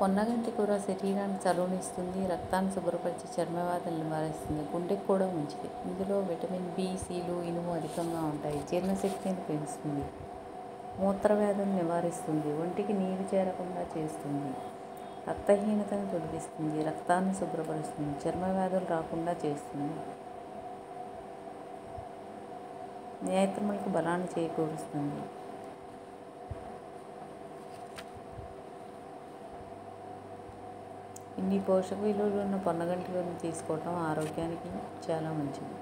పొన్నగంటి కూర శరీరానికి చలువనిస్తుంది రక్తాన్ని శుభ్రపరిచి చర్మవ్యాధులు నివారిస్తుంది. గుండెకు కూడా మంచిది. ఇందులో విటమిన్ బి సిలు ఇనుము అధికంగా ఉంటాయి. జీర్ణశక్తిని పెంచుతుంది. మూత్రవ్యాధులను నివారిస్తుంది. ఒంటికి నీరు చేరకుండా చేస్తుంది. రక్తహీనతను తొలగిస్తుంది. రక్తాన్ని శుభ్రపరుస్తుంది. చర్మ వ్యాధులు రాకుండా చేస్తుంది. నేత్రములకు బలాన్ని చేకూరుస్తుంది. ఇన్ని పోషక విలువలు ఉన్న పొన్నగంటి కూరను తీసుకోవటం ఆరోగ్యానికి చాలా మంచిది.